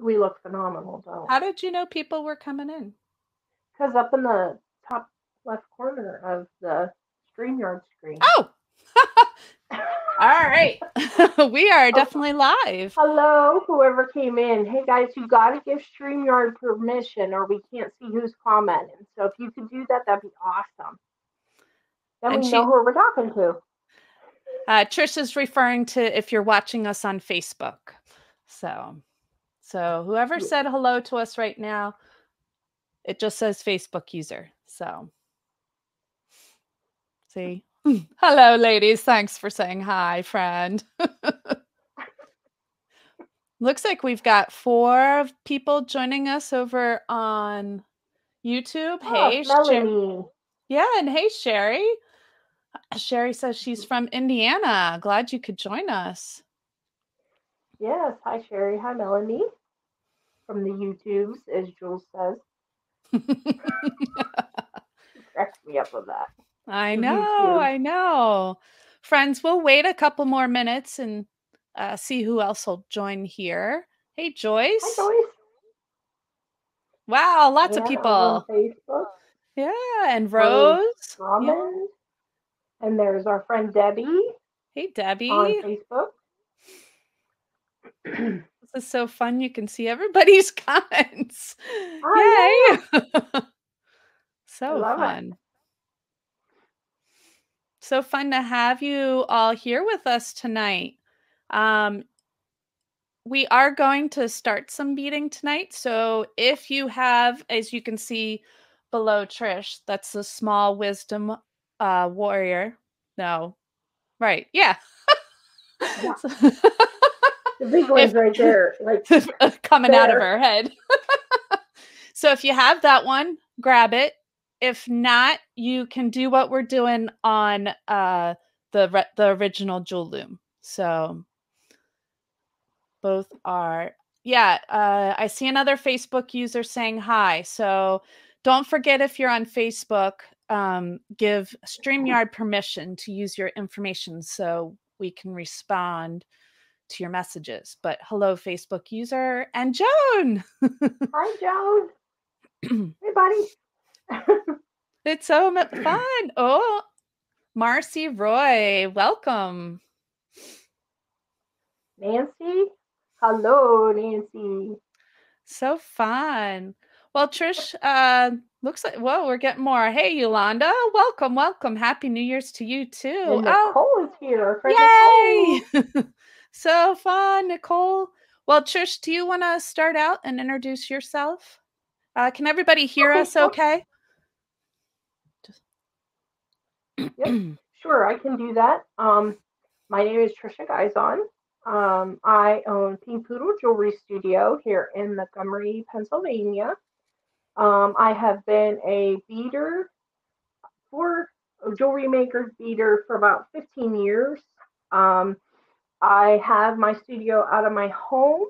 We look phenomenal, don't How did you know people were coming in? Because up in the top left corner of the StreamYard screen. Oh, all right. we are definitely live. Hello, whoever came in. Hey guys, you got to give StreamYard permission or we can't see who's commenting. So if you could do that, that'd be awesome. Then And we she- know who we're talking to. Uh, Trish is referring to if you're watching us on Facebook. So, so whoever said hello to us right now, it just says Facebook user. So, mm. see, hello, ladies. Thanks for saying hi, friend. Looks like we've got four people joining us over on YouTube. Oh, Hey, Sher- Melanie. yeah, and hey, Sherry. Sherry says she's from Indiana. Glad you could join us. Yes. Hi, Sherry. Hi, Melanie. From the YouTubes, as Jules says. Cracks me up with that. I The know, YouTube. I know. Friends, we'll wait a couple more minutes and uh, see who else will join here. Hey, Joyce. Hi, Joyce. Wow, lots of people. on Facebook. Yeah, and Rose Rose. Yeah. And there's our friend Debbie Hey, Debbie. on Facebook. This is so fun. You can see everybody's comments. I Yay. so love it. fun. So fun to have you all here with us tonight. Um, we are going to start some beading tonight. So if you have, as you can see below Trish, that's a small wisdom uh, warrior. No, right. Yeah. Yeah. The big one's If- right there. Like coming out of There. her head. so if you have that one, grab it. If not, you can do what we're doing on uh, the re- the original jewel loom. So both are yeah. Uh, I see another Facebook user saying hi. So don't forget if you're on Facebook, um, give Streamyard permission to use your information so we can respond to your messages. But hello, Facebook user and Joan. Hi, Joan. hey, buddy. It's so fun. Oh, Marcy Roy, welcome. Nancy. Hello, Nancy. So fun. Well, Trish, uh, looks like well, we're getting more. Hey, Yolanda, welcome, welcome. Happy New Year's to you too. And Oh, Nicole is here. Our friend Nicole. yay! so fun, Nicole. Well, Trish, do you want to start out and introduce yourself? Uh, can everybody hear Okay, us? Okay. Yep. Sure, I can do that. Um, my name is Trisha Guizon. Um, I own Pink Poodle Jewelry Studio here in Montgomery, Pennsylvania. Um, I have been a beader for a jewelry maker beader for about 15 years. Um, I have my studio out of my home.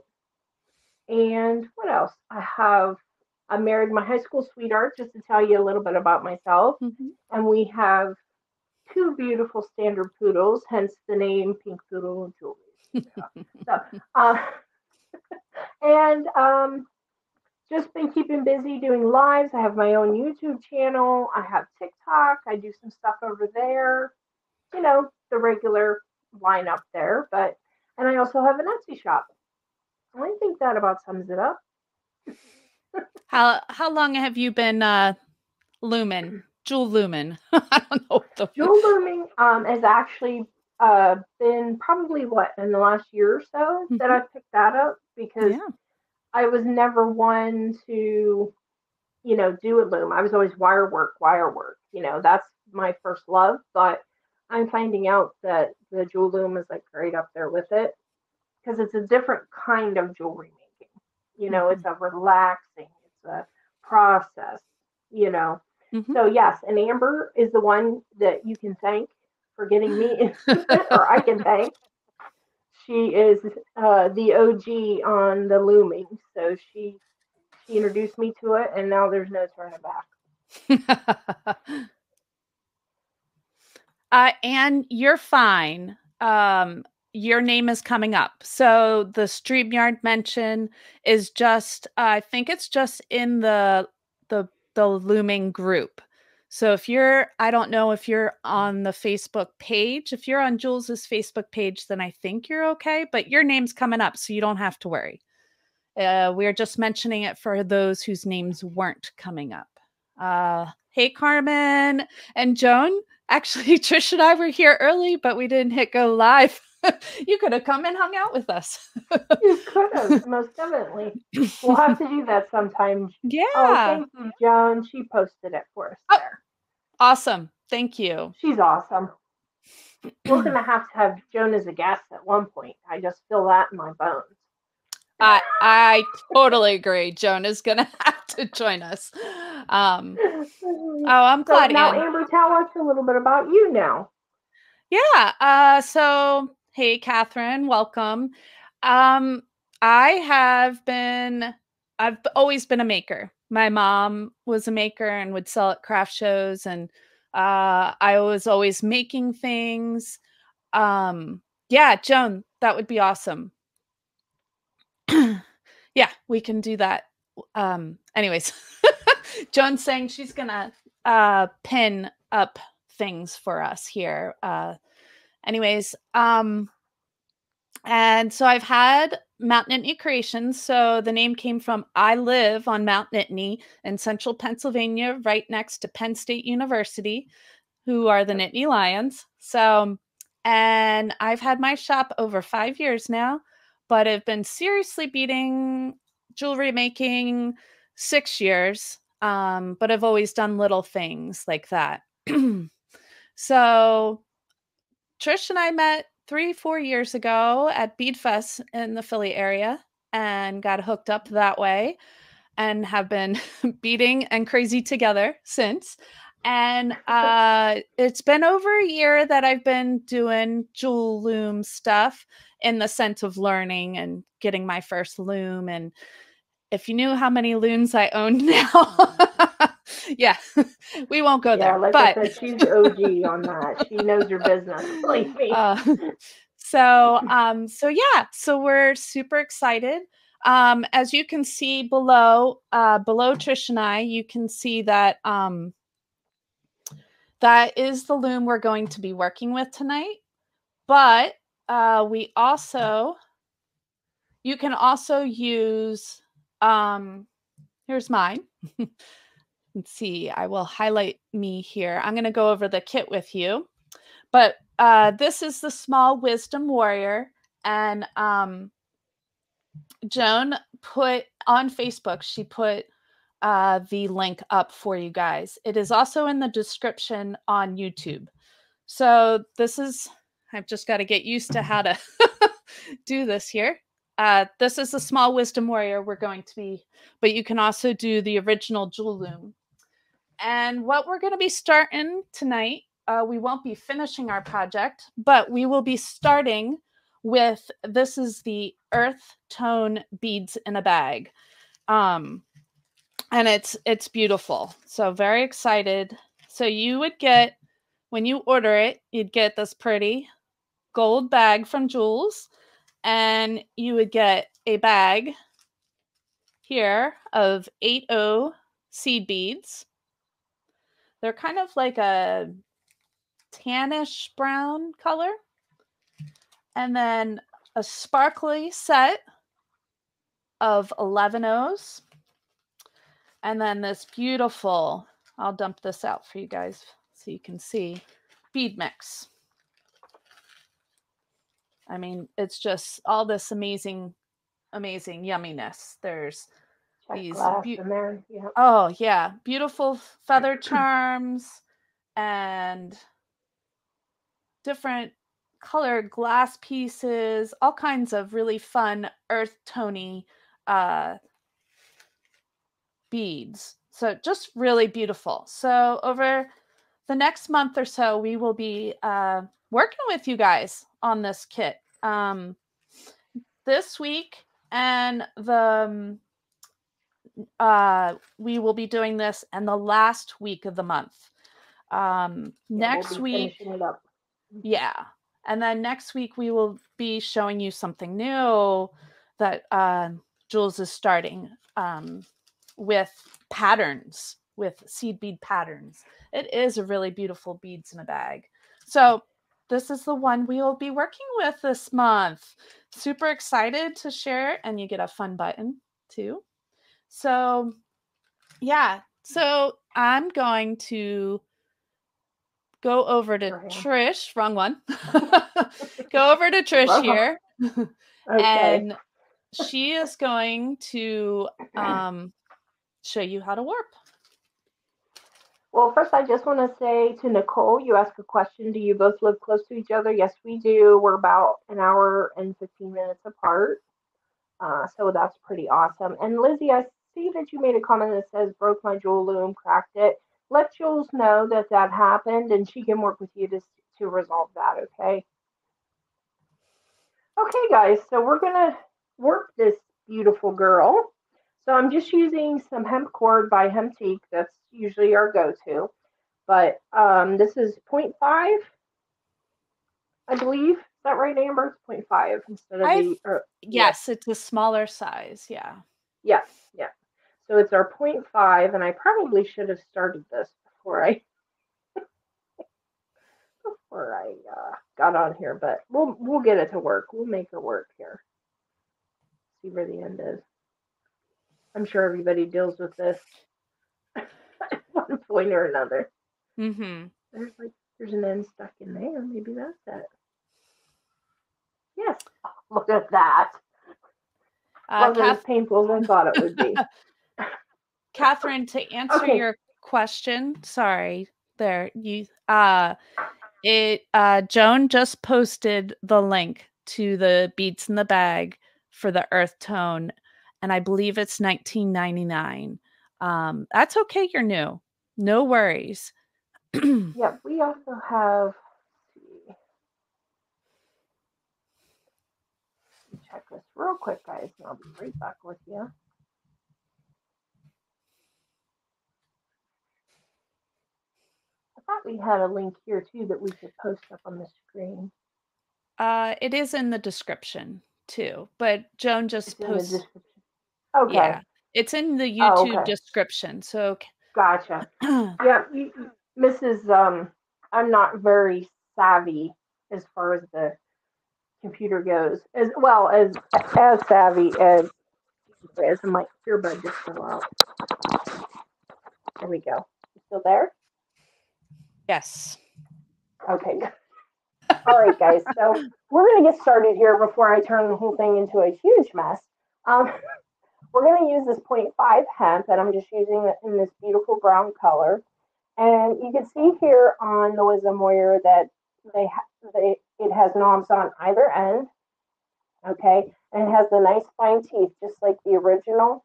And what else? I have I married my high school sweetheart, just to tell you a little bit about myself Mhm. and we have two beautiful standard poodles, hence the name Pink Poodle and Jewelry. Studio. so, uh, and um, just been keeping busy doing lives. I have my own YouTube channel. I have TikTok. I do some stuff over there. You know, the regular lineup there. But and I also have an Etsy shop. I think that about sums it up. How how long have you been uh looming? Jewel looming. I don't know what the Jewel looming um, has actually uh, been probably what in the last year or so that Mhm. I picked that up because Yeah. I was never one to, you know, do a loom. I was always wire work, wire work. You know, that's my first love. But I'm finding out that the jewel loom is like right up there with it because it's a different kind of jewelry making. You know, it's a relaxing, it's a process. You know, Mhm. so yes, and Amber is the one that you can thank for getting me or I can thank. She is uh, the OG on the looming, so she she introduced me to it, and now there's no turning back. uh, and you're fine. Um, your name is coming up. So the StreamYard mention is just uh, I think it's just in the the the looming group. So if you're I don't know if you're on the Facebook page, if you're on Jules's Facebook page then I think you're okay, but your name's coming up so you don't have to worry. Uh, we're just mentioning it for those whose names weren't coming up. Uh, hey Carmen and Joan, actually Trish and I were here early but we didn't hit go live. you could have come and hung out with us. you could have, most definitely. We'll have to do that sometime. Oh, Yeah. Oh, thank you, Joan. She posted it for us Oh. there. awesome. Thank you. She's awesome. We're gonna have to have Joan as a guest at one point. I just feel that in my bones. I I totally agree. Joan is gonna have to join us. Um, oh, I'm so glad. now, Amber, tell us a little bit about you now. Yeah. Uh, so hey, Catherine, welcome. Um, I have been. I've always been a maker. My mom was a maker and would sell at craft shows, and uh, I was always making things. Um, yeah, Joan, that would be awesome. Yeah, we can do that. Um, anyways, Joan's saying she's gonna uh pin up things for us here. Uh anyways, um and so I've had Mount Nittany Creations. So the name came from I live on Mount Nittany in central Pennsylvania, right next to Penn State University, who are the Nittany Lions. So, and I've had my shop over five years now, but I've been seriously beading jewelry making six years. Um, but I've always done little things like that. so Trish and I met three, four years ago at Bead Fest in the Philly area and got hooked up that way and have been beading and crazy together since. And uh, it's been over a year that I've been doing jewel loom stuff in the sense of learning and getting my first loom. And if you knew how many looms I own now, yeah, we won't go yeah, there. like but I said, she's OG on that. She knows her business. Believe me. uh, so um so yeah so we're super excited um as you can see below uh below trish and i you can see that um that is the loom we're going to be working with tonight but uh we also you can also use um here's mine. Let's see i will highlight me here. I'm going to go over the kit with you but uh, this is the small wisdom warrior and um, joan put on facebook she put uh, the link up for you guys. It is also in the description on youtube. So this is i've just got to get used to how to do this here. Uh, this is the small wisdom warrior we're going to be but you can also do the original jewel loom and what we're going to be starting tonight uh, we won't be finishing our project, but we will be starting with this is the earth tone beads in a bag. Um, and it's it's beautiful. So very excited. So you would get when you order it, you'd get this pretty gold bag from Jules, and you would get a bag here of 80 seed beads. They're kind of like a tannish brown color. And then a sparkly set of 11 O's. And then this beautiful, I'll dump this out for you guys so you can see, bead mix. I mean, it's just all this amazing, amazing yumminess. There's Check these glass beau- in there. Yeah. Oh yeah, beautiful feather charms and different colored glass pieces, all kinds of really fun earth tony uh, beads. So just really beautiful. So over the next month or so, we will be uh, working with you guys on this kit. Um, this week and the um, uh, we will be doing this and the last week of the month. Um, Yeah, we'll next week, it up. yeah. And then next week, we will be showing you something new that uh, Jules is starting um, with patterns, with seed bead patterns. It is a really beautiful beads in a bag. So, this is the one we will be working with this month. Super excited to share it, and you get a fun button too. So, yeah. So, I'm going to go over to Trish, wrong one. go over to Trish here. okay. And she is going to um, show you how to warp. Well, first, I just want to say to Nicole, you asked a question. Do you both live close to each other? Yes, we do. We're about an hour and 15 minutes apart. Uh, so that's pretty awesome. And Lizzie, I see that you made a comment that says, broke my jewel loom, cracked it let Jules know that that happened and she can work with you to, to resolve that, okay? Okay, guys, so we're going to work this beautiful girl. So I'm just using some hemp cord by Hemptique. That's usually our go-to. But um, this is 0.5, I believe. Is that right, Amber? It's 0.5 instead of I've, the... Or, yes, yeah. it's a smaller size, yeah. Yes, yeah. So it's our 0.5, and I probably should have started this before I before I uh, got on here, but we'll we'll get it to work. We'll make it work here. See where the end is. I'm sure everybody deals with this at one point or another. Mm-hmm. There's like there's an end stuck in there. Maybe that's it. Yes. look at that. Uh, Wasn't Kath- as painful as I thought it would be. Catherine, to answer okay. your question, sorry, there you uh it uh Joan just posted the link to the beads in the bag for the earth tone and I believe it's 1999. Um that's okay, you're new. No worries. yeah, we also have check this real quick, guys, and I'll be right back with you. I thought we had a link here too that we could post up on the screen. Uh, it is in the description too, but Joan just posted. Okay. Yeah, it's in the oh, YouTube oh, okay. description. So. Gotcha. yeah, Mrs. Um, I'm not very savvy as far as the computer goes, as well as as savvy as as my earbud just fell out. There we go. You still there? Yes. Okay. All right, guys. So we're going to get started here before I turn the whole thing into a huge mess. Um, we're going to use this 0.5 hemp, and I'm just using it in this beautiful brown color. And you can see here on the Wisdom Warrior that they, they it has knobs on either end. Okay, and it has the nice fine teeth, just like the original.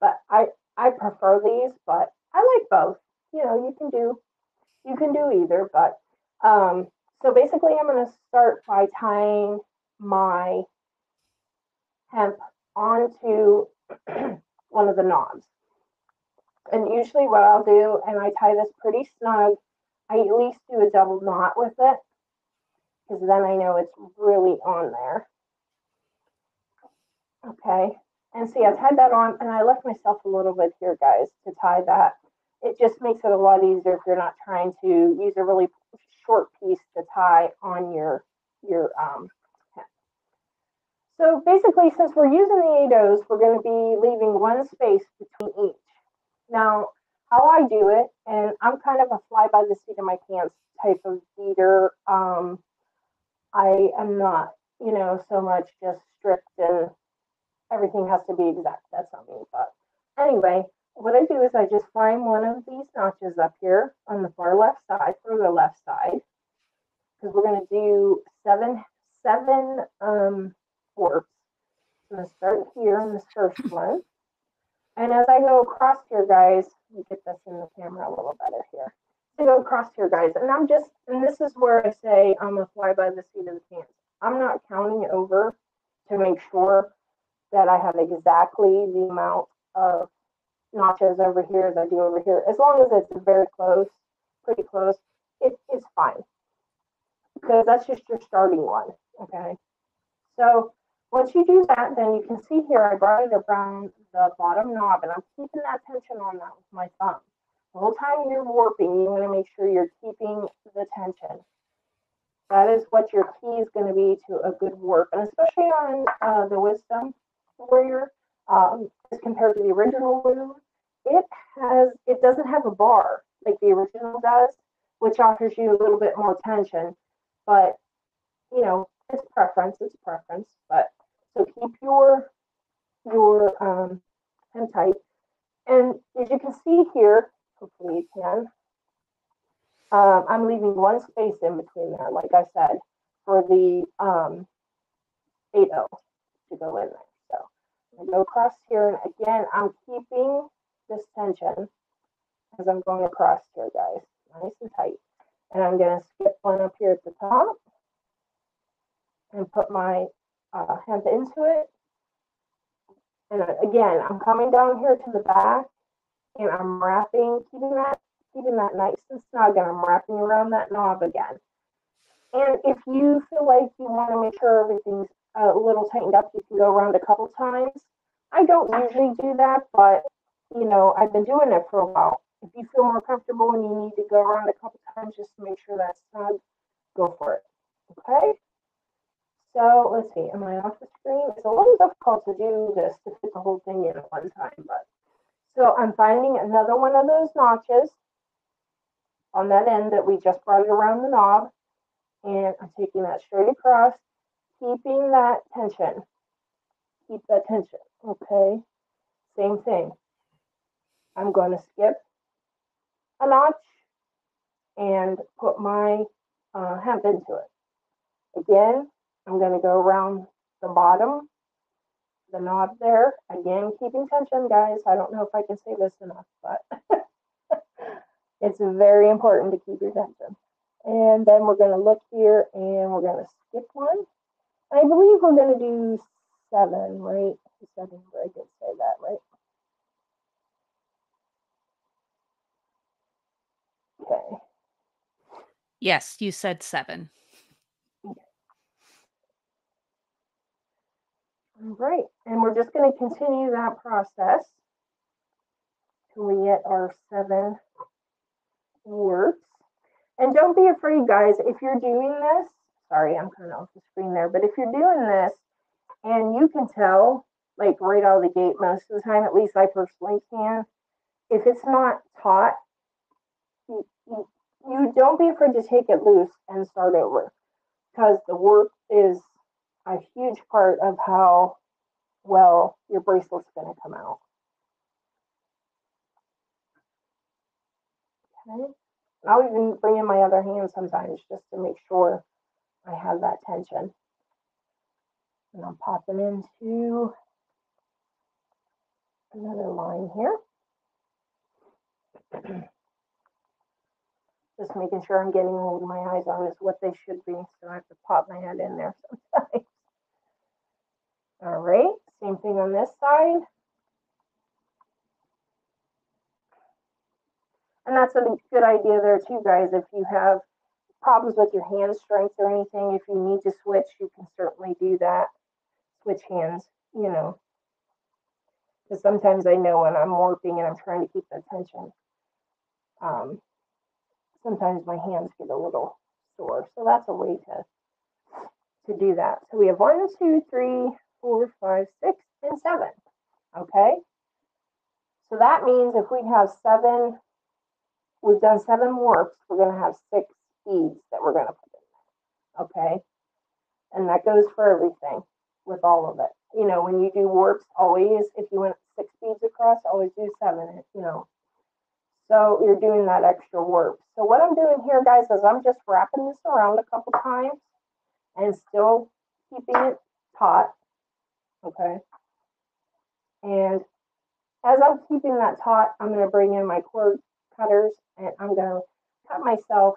But I I prefer these, but I like both. You know, you can do you can do either, but um, so basically I'm going to start by tying my hemp onto one of the knobs. And usually what I'll do, and I tie this pretty snug, I at least do a double knot with it because then I know it's really on there. Okay, and see I tied that on and I left myself a little bit here guys to tie that it just makes it a lot easier if you're not trying to use a really short piece to tie on your your um, So basically, since we're using the eight O's, we're going to be leaving one space between each. Now, how I do it, and I'm kind of a fly by the seat of my pants type of beader. Um, I am not, you know, so much just strict and everything has to be exact. That's not me. But anyway, what I do is I just find one of these notches up here on the far left side for the left side because we're going to do seven seven um, warps. I'm going to start here in this first one. And as I go across here, guys, get this in the camera a little better here. I go across here, guys, and I'm just, and this is where I say I'm a fly by the seat of the pants. I'm not counting over to make sure that I have exactly the amount of notches over here as I do over here. As long as it's very close, pretty close, it, it's fine. because that's just your starting one, okay? So once you do that, then you can see here, I brought it around the bottom knob and I'm keeping that tension on that with my thumb. The whole time you're warping, you want to make sure you're keeping the tension. That is what your key is going to be to a good warp, and especially on uh, the Wisdom Warrior, um, as compared to the original loom, it has it doesn't have a bar like the original does, which offers you a little bit more tension. But you know, it's preference, it's preference. But so keep your your um, hemp tight, and as you can see here, hopefully you can. Um, I'm leaving one space in between there, like I said, for the um, 8 to go in there. So I go across here, and again, I'm keeping this tension as I'm going across here, guys, nice and tight. And I'm going to skip one up here at the top and put my uh, hemp into it. And again, I'm coming down here to the back and I'm wrapping, keeping that keeping that nice and snug, and I'm wrapping around that knob again. And if you feel like you want to make sure everything's a little tightened up, you can go around a couple times. I don't usually do that, but you know, I've been doing it for a while. If you feel more comfortable and you need to go around a couple times just to make sure that's snug, go for it. Okay? So let's see, am I off the screen? It's a little difficult to do this to fit the whole thing in at one time, but so I'm finding another one of those notches on that end that we just brought around the knob. And I'm taking that straight across, keeping that tension. Keep that tension, okay? Same thing. I'm going to skip a notch and put my uh, hemp into it. Again, I'm going to go around the bottom, the knob there. Again, keeping tension, guys. I don't know if I can say this enough, but It's very important to keep your tension. And then we're going to look here and we're going to skip one. I believe we're going to do seven, right? Seven, I did say that, right? Okay. Yes, you said seven. Right, and we're just going to continue that process till we get our seven warps. And don't be afraid, guys, if you're doing this, sorry, I'm kind of off the screen there, but if you're doing this and you can tell, like right out of the gate, most of the time, at least I personally can, if it's not taught, you, you, you don't be afraid to take it loose and start over because the work is a huge part of how well your bracelet's going to come out. Okay. I'll even bring in my other hand sometimes just to make sure I have that tension. And I'm popping into another line here. just making sure I'm getting what my eyes on is what they should be. So I have to pop my head in there sometimes. All right, same thing on this side. And that's a good idea there too, guys. If you have problems with your hand strength or anything, if you need to switch, you can certainly do that. Switch hands, you know. Because sometimes I know when I'm warping and I'm trying to keep the tension, um, sometimes my hands get a little sore. So that's a way to to do that. So we have one, two, three, four, five, six, and seven. Okay. So that means if we have seven we've done seven warps, we're going to have six beads that we're going to put in there. Okay. And that goes for everything with all of it. You know, when you do warps, always, if you went six beads across, always do seven, you know. So you're doing that extra warp. So what I'm doing here, guys, is I'm just wrapping this around a couple times and still keeping it taut. Okay. And as I'm keeping that taut, I'm going to bring in my cord cutters and I'm going to cut myself,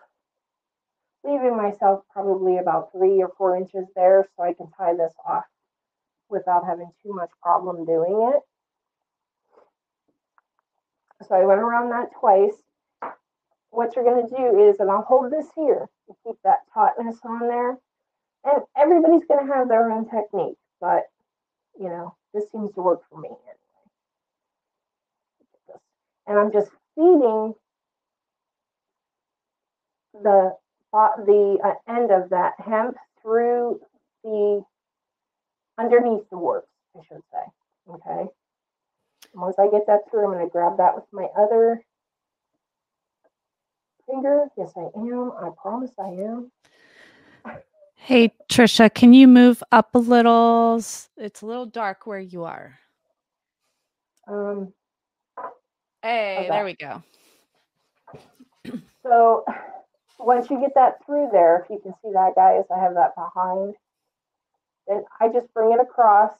leaving myself probably about three or four inches there so I can tie this off without having too much problem doing it. So I went around that twice what you're going to do is, and I'll hold this here to keep that tautness on there. And everybody's going to have their own technique, but you know, this seems to work for me anyway. And I'm just feeding the the uh, end of that hemp through the underneath the warps, I should say. Okay. Once I get that through, I'm going to grab that with my other finger. Yes, I am. I promise I am. Hey, Trisha, can you move up a little? It's a little dark where you are. Um, hey, okay. there we go. So once you get that through there, if you can see that, guys, I have that behind. Then I just bring it across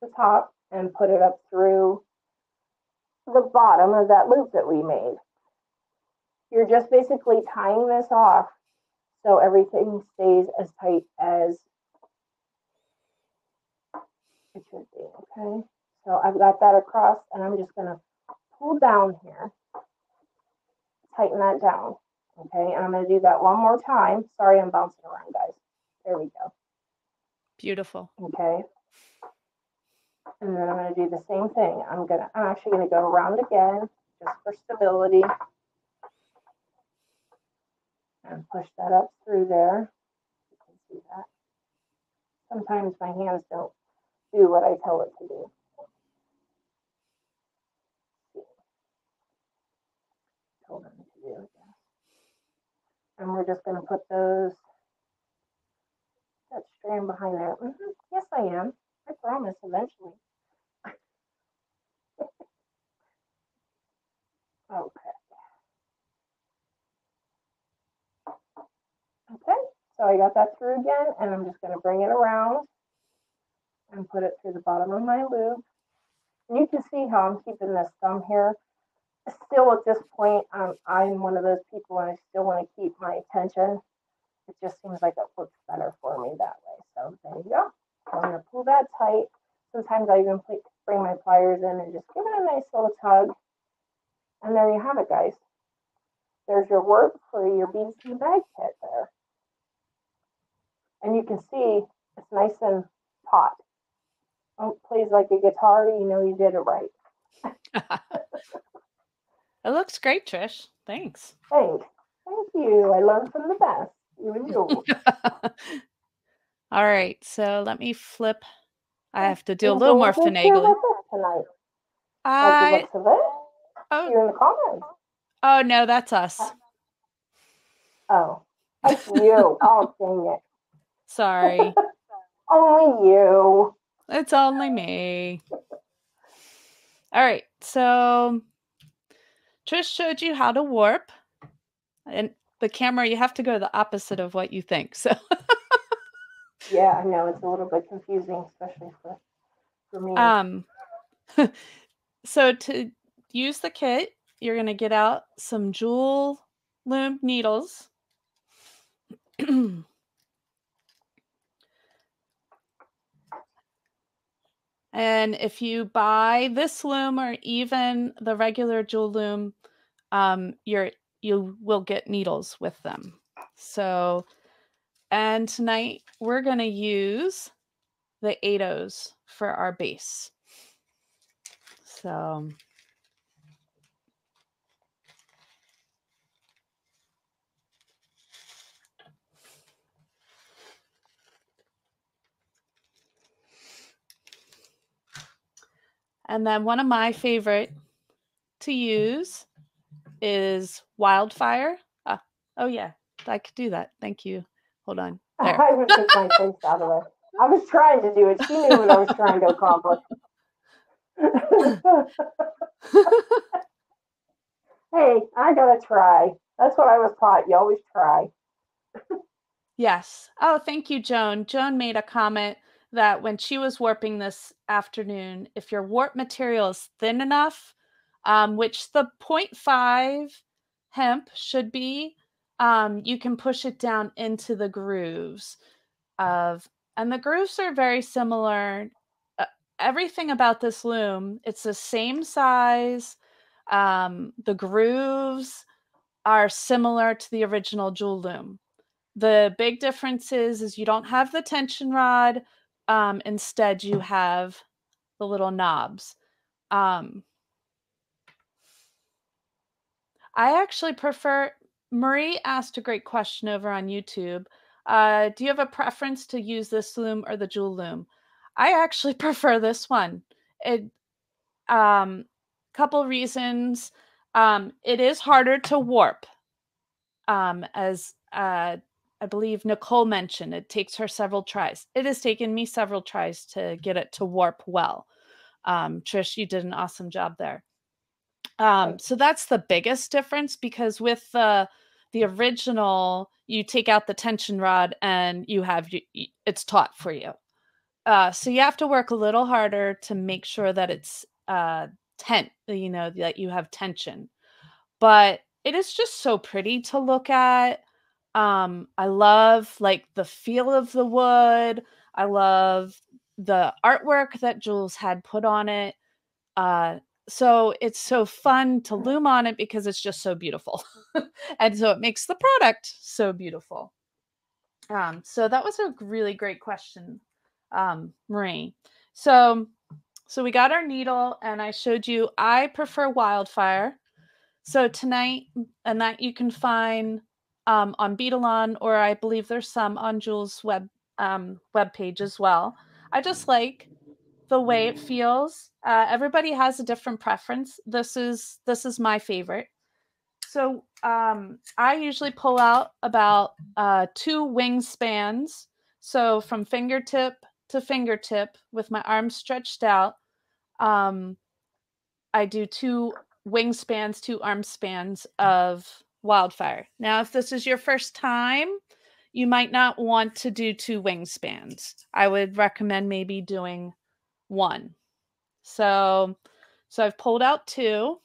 the top and put it up through the bottom of that loop that we made. You're just basically tying this off so everything stays as tight as it should be, okay? So I've got that across and I'm just gonna pull down here, tighten that down, okay? And I'm gonna do that one more time. Sorry, I'm bouncing around, guys. There we go. Beautiful. Okay. And then I'm gonna do the same thing. I'm gonna, I'm actually gonna go around again, just for stability and push that up through there. You can see that. Sometimes my hands don't do what I tell it to do. Told them to do, And we're just going to put those that strand behind there. Mm -hmm. Yes, I am. I promise eventually. okay. Okay, so I got that through again, and I'm just going to bring it around and put it through the bottom of my loop. And you can see how I'm keeping this thumb here. Still at this point, um, I'm one of those people and I still want to keep my attention. It just seems like it looks better for me that way. So there you go. I'm going to pull that tight. Sometimes I even bring my pliers in and just give it a nice little tug. And there you have it, guys. There's your work for your beads in bag kit there. And you can see it's nice and taut. Oh, plays like a guitar, you know you did it right. it looks great, Trish. Thanks. Thanks. Thank you. I learned from the best. You and you. All right. So let me flip. I have to do a little more finagling. Tonight. I, oh, You're in the comments. Oh no, that's us. Oh, that's you. oh, dang it. Sorry. only you. It's only me. All right. So Trish showed you how to warp. And the camera, you have to go the opposite of what you think. So Yeah, I know it's a little bit confusing, especially for for me. Um so to use the kit, you're gonna get out some jewel loom needles. And if you buy this loom or even the regular jewel loom, um, you're you will get needles with them. So, and tonight we're going to use the eight O's for our base. So, And then one of my favorite to use is wildfire. Ah, oh yeah, I could do that. Thank you. Hold on. There. I would take my face out of it. I was trying to do it. She knew what I was trying to accomplish. hey, I gotta try. That's what I was taught. You always try. yes. Oh, thank you, Joan. Joan made a comment that when she was warping this afternoon, if your warp material is thin enough, um, which the 0.5 hemp should be, um, you can push it down into the grooves of, and the grooves are very similar. Uh, everything about this loom, it's the same size. Um, the grooves are similar to the original jewel loom. The big difference is, is you don't have the tension rod. Um, instead, you have the little knobs. Um, I actually prefer. Marie asked a great question over on YouTube. Uh, do you have a preference to use this loom or the jewel loom? I actually prefer this one. It um couple reasons. Um, it is harder to warp. Um, as uh, I believe Nicole mentioned, it takes her several tries. It has taken me several tries to get it to warp well. Um, Trish, you did an awesome job there. Um, so that's the biggest difference because with the the original, you take out the tension rod and you have it's taut for you. Uh, so you have to work a little harder to make sure that it's uh, tent, you know, that you have tension. But it is just so pretty to look at. Um, I love like the feel of the wood. I love the artwork that Jules had put on it. Uh, so it's so fun to loom on it because it's just so beautiful. and so it makes the product so beautiful. Um, so that was a really great question, um, Marie. So so we got our needle and I showed you I prefer wildfire. So tonight, and that you can find um, on Beadalon, or I believe there's some on Jules' web um, web page as well. I just like the way it feels. Uh, everybody has a different preference. This is this is my favorite. So um, I usually pull out about uh, two wingspans. So from fingertip to fingertip with my arms stretched out um, I do two wingspans, two arm spans of wildfire. Now, if this is your first time, you might not want to do two wingspans. I would recommend maybe doing one. So, so I've pulled out two.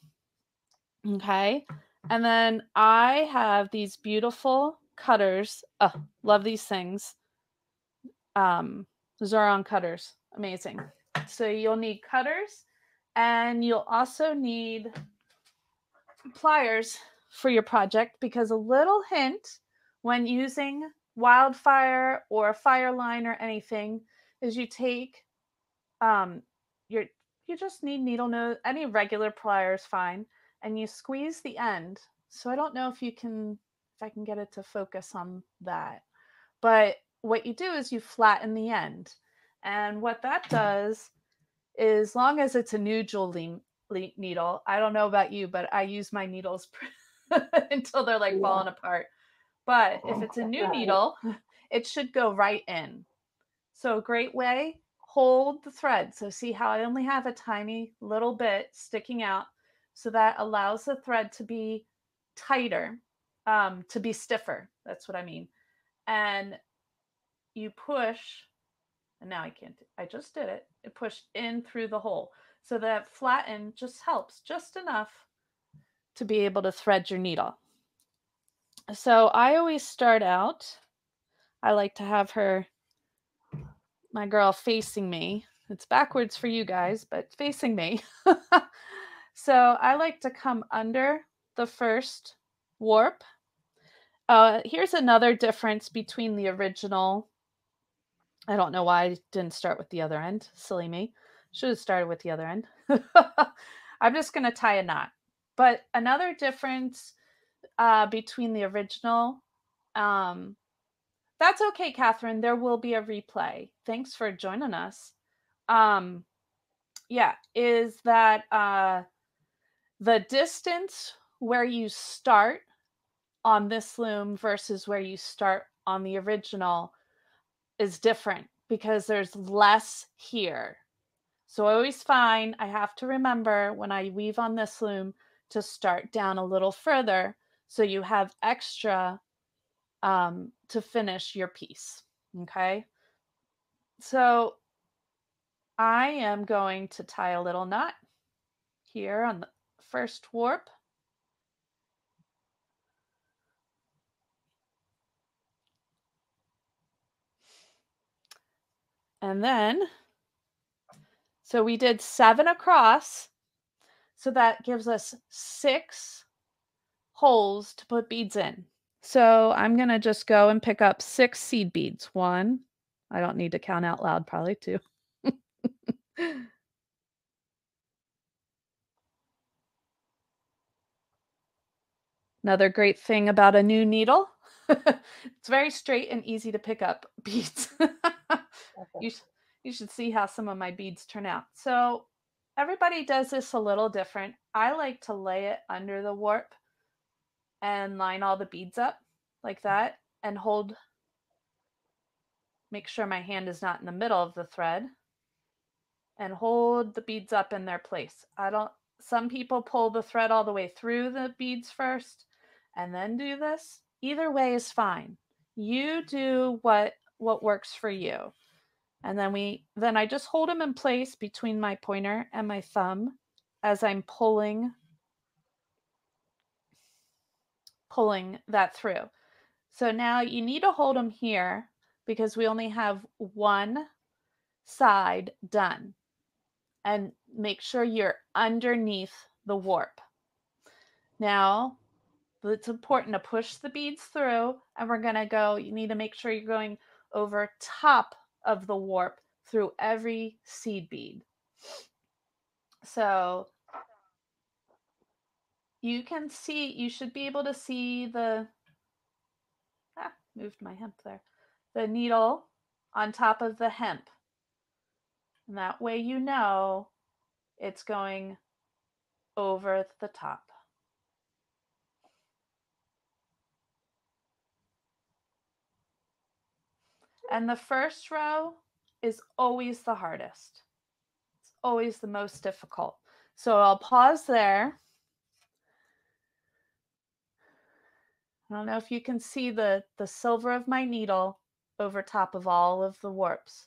Okay. And then I have these beautiful cutters. Oh, love these things. Um, Xuron cutters. Amazing. So you'll need cutters and you'll also need pliers for your project because a little hint when using wildfire or a fire line or anything is you take um your you just need needle nose any regular pliers fine and you squeeze the end. So i don't know if you can if i can get it to focus on that. But what you do is you flatten the end and what that does is long as it's a new jewel needle, I don't know about you, but I use my needles until they're like yeah. falling apart. But if it's a new needle, it should go right in. So a great way, hold the thread. So see how I only have a tiny little bit sticking out. So that allows the thread to be tighter, um, to be stiffer. That's what I mean. And you push and now I can't, I just did it. It pushed in through the hole. So that flatten just helps just enough to be able to thread your needle. So I always start out, I like to have her, my girl facing me. It's backwards for you guys, but facing me. so I like to come under the first warp. Uh, here's another difference between the original I don't know why I didn't start with the other end. Silly me. Should have started with the other end. I'm just going to tie a knot. But another difference uh, between the original, um, that's okay, Catherine. There will be a replay. Thanks for joining us. Um, yeah, is that uh, the distance where you start on this loom versus where you start on the original is different because there's less here. So I always find I have to remember when I weave on this loom to start down a little further so you have extra um, to finish your piece. Okay. So I am going to tie a little knot here on the first warp. And then, so we did seven across. So that gives us six holes to put beads in. So I'm going to just go and pick up six seed beads. One, I don't need to count out loud, probably two. Another great thing about a new needle, it's very straight and easy to pick up beads. you, you should see how some of my beads turn out. So everybody does this a little different. I like to lay it under the warp and line all the beads up like mm. that and hold, make sure my hand is not in the middle of the thread and hold the beads up in their place. I don't, some people pull the thread all the way through the beads first and then do this. Either way is fine. You do what what works for you. And then we then I just hold them in place between my pointer and my thumb as I'm pulling pulling that through. So now you need to hold them here because we only have one side done. And make sure you're underneath the warp. Now, it's important to push the beads through and we're going to go you need to make sure you're going over top of the warp through every seed bead. So you can see you should be able to see the ah, moved my hemp there. The needle on top of the hemp. And that way you know it's going over the top And the first row is always the hardest. It's always the most difficult. So I'll pause there. I don't know if you can see the, the silver of my needle over top of all of the warps.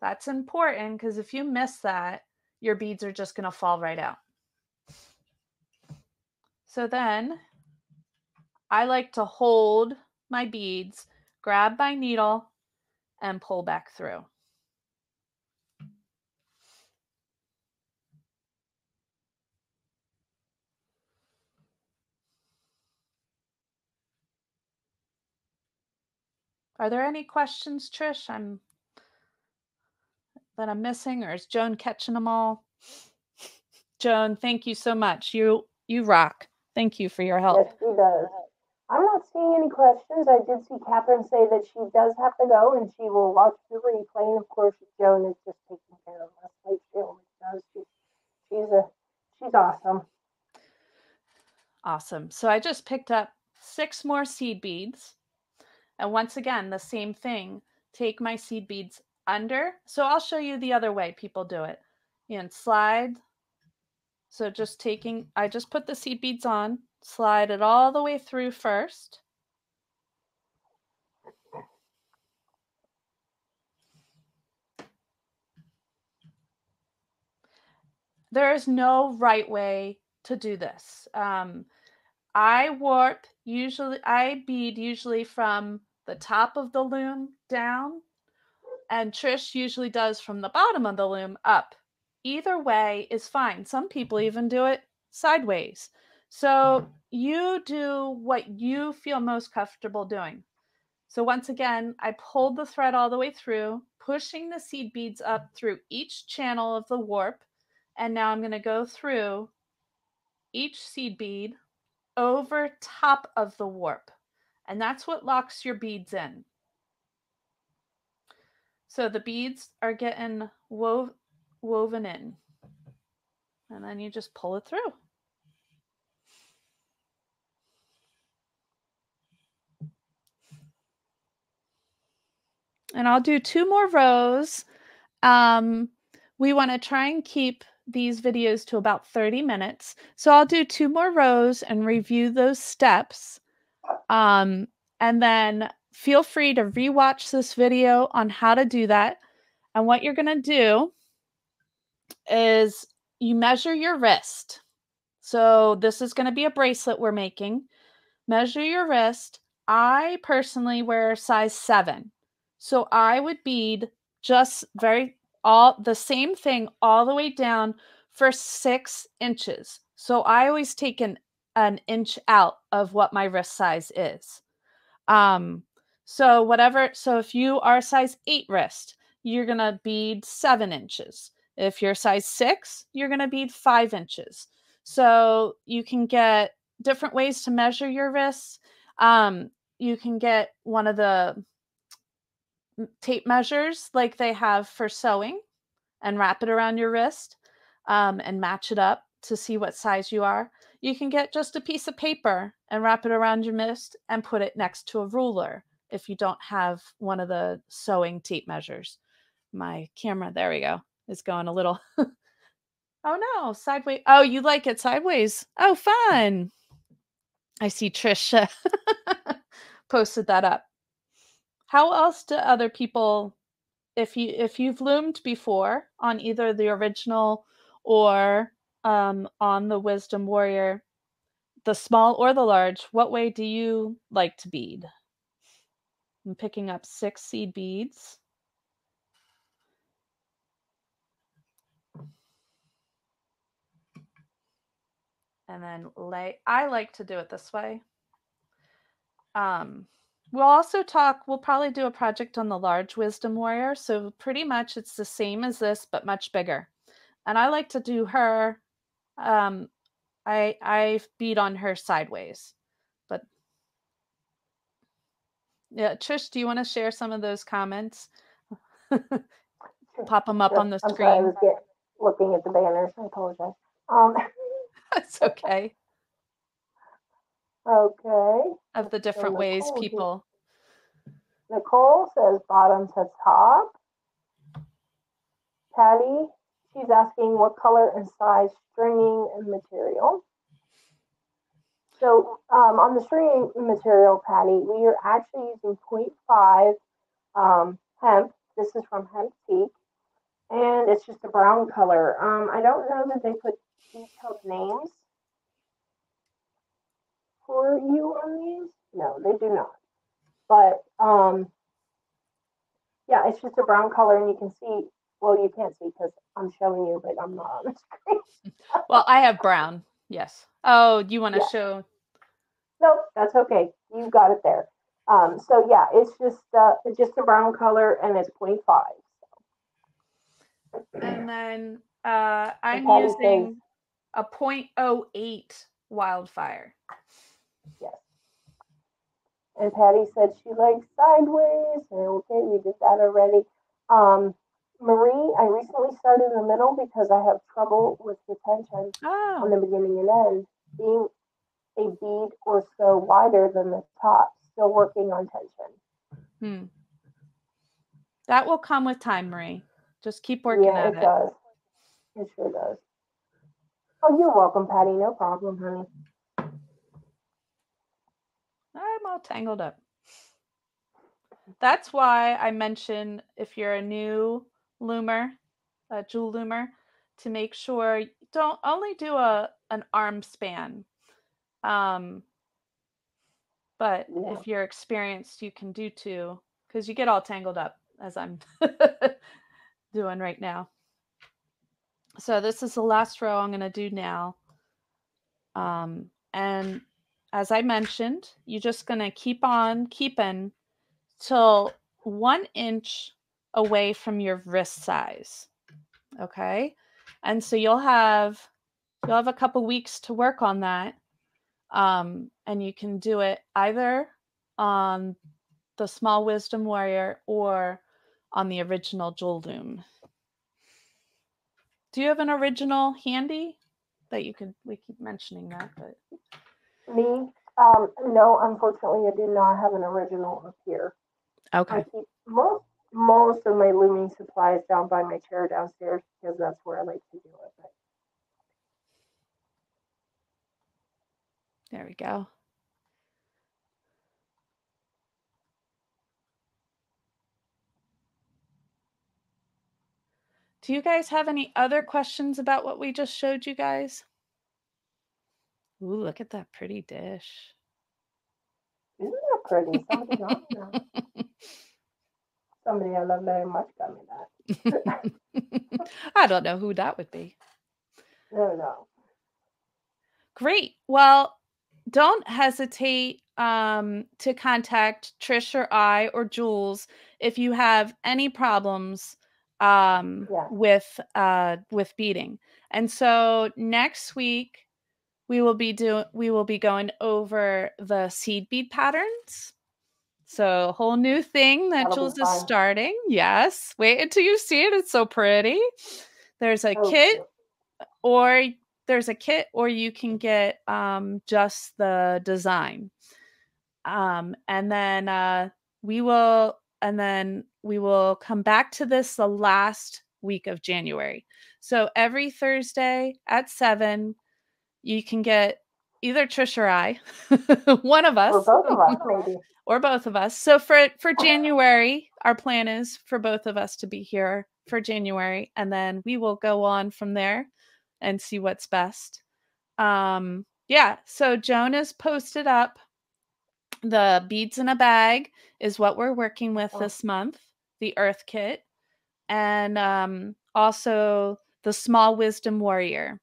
That's important because if you miss that, your beads are just going to fall right out. So then I like to hold my beads, grab my needle, and pull back through. Are there any questions, Trish? I'm that I'm missing, or is Joan catching them all? Joan, thank you so much. You you rock. Thank you for your help. Yes, she does. I'm not seeing any questions. I did see Catherine say that she does have to go and she will watch the replay. And of course, Joan is just taking care of us like she always does. She, she's a she's awesome. Awesome. So I just picked up six more seed beads. And once again, the same thing. Take my seed beads under. So I'll show you the other way people do it. And slide. So just taking, I just put the seed beads on, Slide it all the way through first. There is no right way to do this. Um, I warp usually, I bead usually from the top of the loom down, and Trish usually does from the bottom of the loom up. Either way is fine. Some people even do it sideways. So you do what you feel most comfortable doing. So once again, I pulled the thread all the way through, pushing the seed beads up through each channel of the warp. And now I'm going to go through each seed bead over top of the warp. And that's what locks your beads in. So the beads are getting wove, woven in. And then you just pull it through. And I'll do two more rows. Um, we want to try and keep these videos to about 30 minutes. So I'll do two more rows and review those steps. Um, and then feel free to rewatch this video on how to do that. And what you're going to do is you measure your wrist. So this is going to be a bracelet we're making. Measure your wrist. I personally wear size 7. So I would bead just very all the same thing all the way down for six inches. So I always take an an inch out of what my wrist size is. Um, so whatever, so if you are a size eight wrist, you're gonna bead seven inches. If you're size six, you're gonna bead five inches. So you can get different ways to measure your wrists. Um, you can get one of the tape measures like they have for sewing and wrap it around your wrist um, and match it up to see what size you are. You can get just a piece of paper and wrap it around your wrist and put it next to a ruler if you don't have one of the sewing tape measures. My camera, there we go, is going a little. oh no, sideways. Oh, you like it sideways. Oh, fun. I see Trisha posted that up. How else do other people if you if you've loomed before on either the original or um, on the Wisdom Warrior, the small or the large, what way do you like to bead? I'm picking up six seed beads. And then lay, I like to do it this way. Um, we'll also talk, we'll probably do a project on the large wisdom warrior. So pretty much it's the same as this, but much bigger. And I like to do her um, I I beat on her sideways, but yeah, Trish, do you want to share some of those comments? Pop them up on the I'm screen. Sorry, I was get, looking at the banners. I apologize. Um, That's okay. Okay. Of the different Nicole ways people. Nicole says bottom to top. Patty, she's asking what color and size stringing and material. So um, on the stringing material, Patty, we are actually using 0.5 um, hemp. This is from Hemp Peak, and it's just a brown color. Um, I don't know that they put detailed names for you on these. No, they do not. But um, yeah, it's just a brown color, and you can see. Well, you can't see because I'm showing you, but I'm not on the screen. Well, I have brown. Yes. Oh, do you want to Yeah. show? Nope, that's okay. You got it there. Um, so yeah, it's just uh, it's just a brown color, and it's 0.5. And then uh, I'm using a 0.08 wildfire. Yes. And Patty said she likes sideways. Okay, we did that already. Um, Marie, I recently started in the middle because I have trouble with retention on Oh, the beginning and end. Being a bead or so wider than the top, still working on tension. hmm. That will come with time, Marie. Just keep working yeah, at it it. does. It sure does. Oh, you're welcome, Patty. No problem, honey. I'm all tangled up. That's why I mention if you're a new loomer, a jewel loomer, to make sure you don't only do a an arm span. Um, but Yeah. if you're experienced, you can do two because you get all tangled up as I'm doing right now. So this is the last row I'm going to do now. Um, and as I mentioned, you're just going to keep on keeping till one inch away from your wrist size. Okay. And so you'll have you'll have a couple weeks to work on that. Um, and you can do it either on the small wisdom warrior or on the original jewel loom. Do you have an original handy that you could we keep mentioning that, but Me, um, no, unfortunately, I do not have an original up here. Okay. I keep most most of my looming supplies down by my chair downstairs because that's where I like to do it. But There we go. Do you guys have any other questions about what we just showed you guys? Ooh, look at that pretty dish. isn't that pretty? Somebody, else- no, somebody I love very much got me that. I don't know who that would be. No, no. Great. Well, don't hesitate um, to contact Trish or I or Jules if you have any problems um, Yeah. with uh, with beading. And so next week we will be doing we will be going over the seed bead patterns. So a whole new thing that That'll Jules is starting. Yes. Wait until you see it. It's so pretty. There's a Oh, kit or there's a kit or you can get um just the design um and then uh we will and then we will come back to this the last week of january so every thursday at seven you can get either trish or i one of us Or both of us, maybe. or both of us. So for for January, our plan is for both of us to be here for January and then we will go on from there and see what's best. Um yeah, so Joan has posted up the beads in a bag is what we're working with Oh. this month, the earth kit and um also the small wisdom warrior.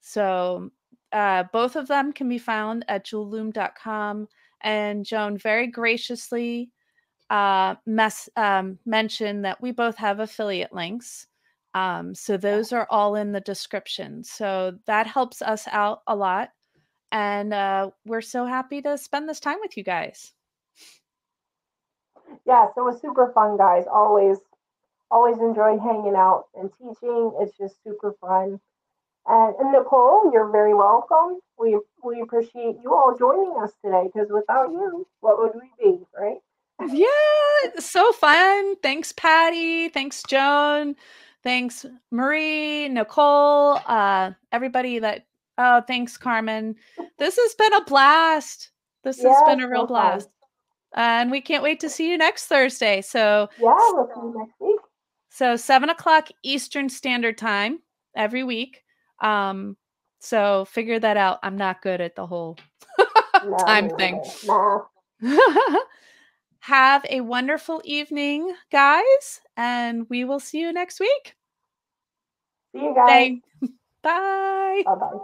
So uh, both of them can be found at jewelloom.com and Joan very graciously uh, mess, um, mentioned that we both have affiliate links. Um, so those are all in the description. So that helps us out a lot. And uh, we're so happy to spend this time with you guys. Yes, it was super fun, guys. Always, always enjoyed hanging out and teaching. It's just super fun. And, and Nicole, you're very welcome. We we appreciate you all joining us today because without you, what would we be, right? Yeah, so fun. Thanks, Patty. Thanks, Joan. Thanks, Marie, Nicole, uh, everybody that. Oh, thanks, Carmen. This has been a blast. This has been a real so fun. blast. And we can't wait to see you next Thursday. So, Yeah, we'll see you next week. so seven o'clock Eastern Standard Time every week. Um, so figure that out. I'm not good at the whole time thing. Have a wonderful evening, guys, and we will see you next week. See you guys. Bye. Bye bye.